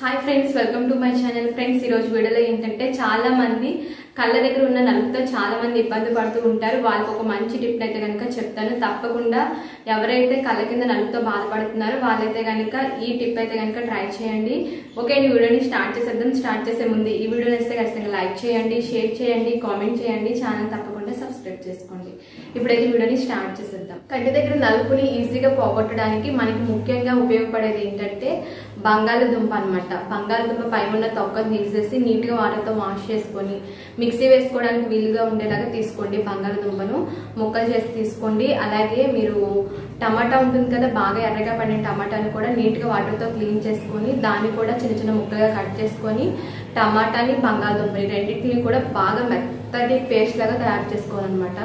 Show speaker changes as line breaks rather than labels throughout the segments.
Hi friends welcome to my channel friends ఈరోజు వీడియోలో ఏంటంటే చాలా మంది కళ్ళ దగ్గర ఉన్న నలుపుతో చాలా మంది ఇబ్బంది పడుతూ ఉంటారు. వాళ్ళకి ఒక మంచి టిప్ అయితే కనుక చెప్తాను. తప్పకుండా ఎవరైతే కళ్ళ కింద నలుపుతో బాధపడుతున్నారో వాళ్ళైతే కనుక ఈ టిప్ అయితే కనుక ట్రై చేయండి. ఓకే ఈ వీడియోని స్టార్ట్ చేసేద్దాం. స్టార్ట్ చేసే ముందు ఈ వీడియో నచ్చితే ఖచ్చితంగా లైక్ చేయండి షేర్ చేయండి కామెంట్ చేయండి. ఛానల్ తప్పకుండా సబ్స్క్రైబ్ చేసుకోండి. ఇప్పుడైతే వీడియోని స్టార్ట్ చేసేద్దాం. కంటి దగ్గర నలుపుని ఈజీగా పోగొట్టడానికి మనకి ముఖ్యంగా ఉపయోగపడేది ఏంటంటే బంగాళదుంప అనమాట బంగాళదుంప పైన ఉన్న తొక్కను తీసేసి నీట్గా వాటర్తో వాష్ చేసుకొని మిక్సీ వేసుకోవడానికి వీలుగా ఉండేలాగా తీసుకోండి. బంగాళదుంపను ముక్కలు చేసి తీసుకోండి. అలాగే మీరు టమాటా ఉంటుంది కదా బాగా ఎర్రగా పడిన టమాటాని కూడా నీట్గా వాటర్తో క్లీన్ చేసుకొని దాన్ని కూడా చిన్న చిన్న ముక్కలుగా కట్ చేసుకొని టమాటాని బంగాళదుంపని రెండింటిని కూడా బాగా మెత్తటి పేస్ట్ లాగా తయారు చేసుకోవాలన్నమాట.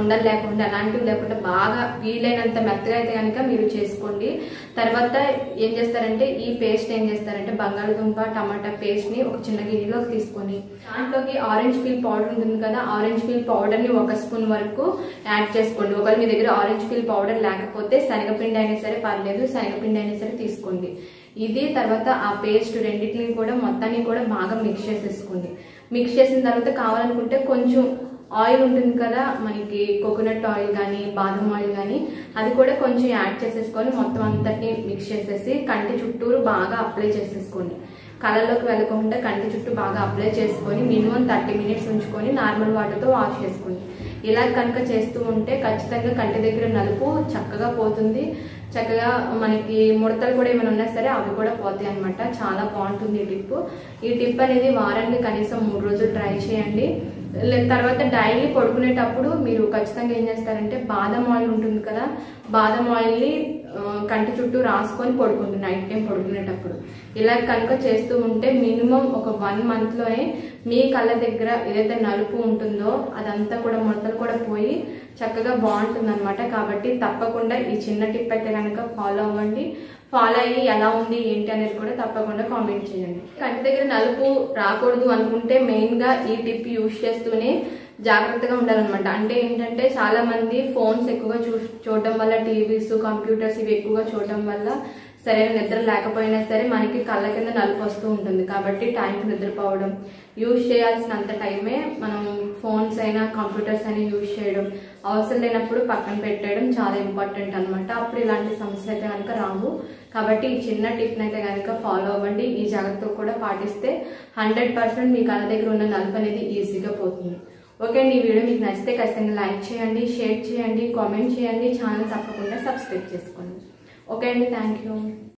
ఉండలు లేకుండా అలాంటివి లేకుండా బాగా వీలైనంత మెత్తగా అయితే కనుక మీరు చేసుకోండి. తర్వాత ఏం చేస్తారంటే ఈ పేస్ట్ ఏం చేస్తారంటే బంగాళదుంప టమాటా పేస్ట్ని ఒక చిన్న గిన్నెలోకి తీసుకొని దాంట్లోకి ఆరెంజ్ పీల్ పౌడర్ ఉంటుంది కదా ఆరెంజ్ పీల్ పౌడర్ని ఒక స్పూన్ వరకు యాడ్ చేసుకోండి. ఒకవేళ మీ దగ్గర ఆరెంజ్ పీల్ పౌడర్ లేకపోతే శనగపిండి అయినా సరే పర్లేదు శనగపిండి అయినా సరే తీసుకోండి. ఇది తర్వాత ఆ పేస్ట్ రెండింటిని కూడా మొత్తాన్ని కూడా బాగా మిక్స్ చేసేసుకోండి. మిక్స్ చేసిన తర్వాత కావాలనుకుంటే కొంచెం ఆయిల్ ఉంటుంది కదా మనకి కోకోనట్ ఆయిల్ కానీ బాదం ఆయిల్ కానీ అది కూడా కొంచెం యాడ్ చేసేసుకొని మొత్తం అంతటిని మిక్స్ చేసేసి కంటి చుట్టూరు బాగా అప్లై చేసేసుకోండి. కళ్ళలోకి వెళ్ళకుండా కంటి చుట్టూ బాగా అప్లై చేసుకొని మినిమం థర్టీ మినిట్స్ ఉంచుకొని నార్మల్ వాటర్తో వాష్ చేసుకోండి. ఇలా కనుక చేస్తూ ఉంటే ఖచ్చితంగా కంటి దగ్గర నలుపు చక్కగా పోతుంది. చక్కగా మనకి ముడతలు కూడా ఏమైనా ఉన్నా సరే అవి కూడా పోతాయి అనమాట చాలా బాగుంటుంది ఈ టిప్. ఈ టిప్ అనేది వారానికి కనీసం మూడు రోజులు ట్రై చేయండి. తర్వాత డైలీ పడుకునేటప్పుడు మీరు ఖచ్చితంగా ఏం చేస్తారంటే బాదం ఆయిల్ ఉంటుంది కదా బాదం ఆయిల్ని కంటి చుట్టూ రాసుకొని పడుకుంటుంది నైట్ టైం పడుకునేటప్పుడు. ఇలా కనుక చేస్తూ ఉంటే మినిమం ఒక వన్ మంత్లోనే మీ కళ్ళ దగ్గర ఏదైతే నలుపు ఉంటుందో అదంతా కూడా ముడతలు కూడా పోయి చక్కగా బాగుంటుంది అనమాట కాబట్టి తప్పకుండా ఈ చిన్న టిప్ అయితే కనుక ఫాలో అవ్వండి. ఫాలో అయ్యి ఎలా ఉంది ఏంటి అనేది కూడా తప్పకుండా కామెంట్ చేయండి. కంటి దగ్గర నలుపు రాకూడదు అనుకుంటే మెయిన్గా ఈ టిప్ యూజ్ చేస్తూనే జాగ్రత్తగా ఉండాలన్నమాట. అంటే ఏంటంటే చాలా మంది ఫోన్స్ ఎక్కువగా చూ చూడటం వల్ల టీవీస్ కంప్యూటర్స్ ఇవి ఎక్కువగా చూడటం వల్ల సరైన నిద్ర లేకపోయినా సరే మనకి కళ్ళ కింద నలుపు వస్తూ ఉంటుంది. కాబట్టి టైంకి నిద్రపోవడం యూజ్ చేయాల్సినంత టైమే మనం ఫోన్స్ అయినా కంప్యూటర్స్ అయినా యూజ్ చేయడం అవసరం లేనప్పుడు పక్కన పెట్టేయడం చాలా ఇంపార్టెంట్ అనమాట అప్పుడు ఇలాంటి సమస్యలు అయితే కనుక రావు. కాబట్టి ఈ చిన్న టిప్ని అయితే కనుక ఫాలో అవ్వండి. ఈ జాగ్రత్త కూడా పాటిస్తే హండ్రెడ్ పర్సెంట్ మీ కళ్ళ దగ్గర ఉన్న నలుపు అనేది ఈజీగా పోతుంది. ఓకే అండి ఈ వీడియో మీకు నచ్చితే ఖచ్చితంగా లైక్ చేయండి షేర్ చేయండి కామెంట్ చేయండి. ఛానల్ తప్పకుండా సబ్స్క్రైబ్ చేసుకోండి. ఓకే అండి థ్యాంక్ యూ